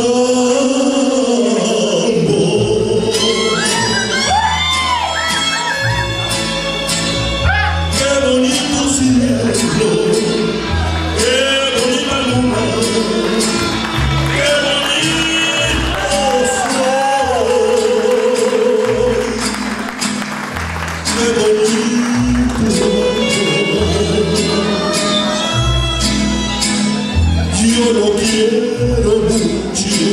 Oh.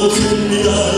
我肯定。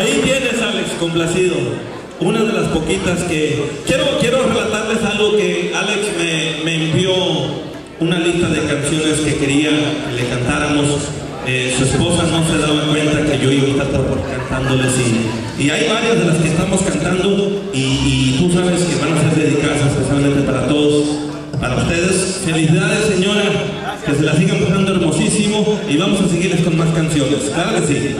Ahí tienes, Alex, complacido. Una de las poquitas que... Quiero, quiero relatarles algo que Alex me, me envió una lista de canciones que quería que le cantáramos. Eh, su esposa no se daba cuenta que yo iba a estar por- cantándoles y, y hay varias de las que estamos cantando y, y tú sabes que van a ser dedicadas especialmente para todos, para ustedes. Felicidades señora, que se la sigan pasando hermosísimo y vamos a seguirles con más canciones. Claro que sí.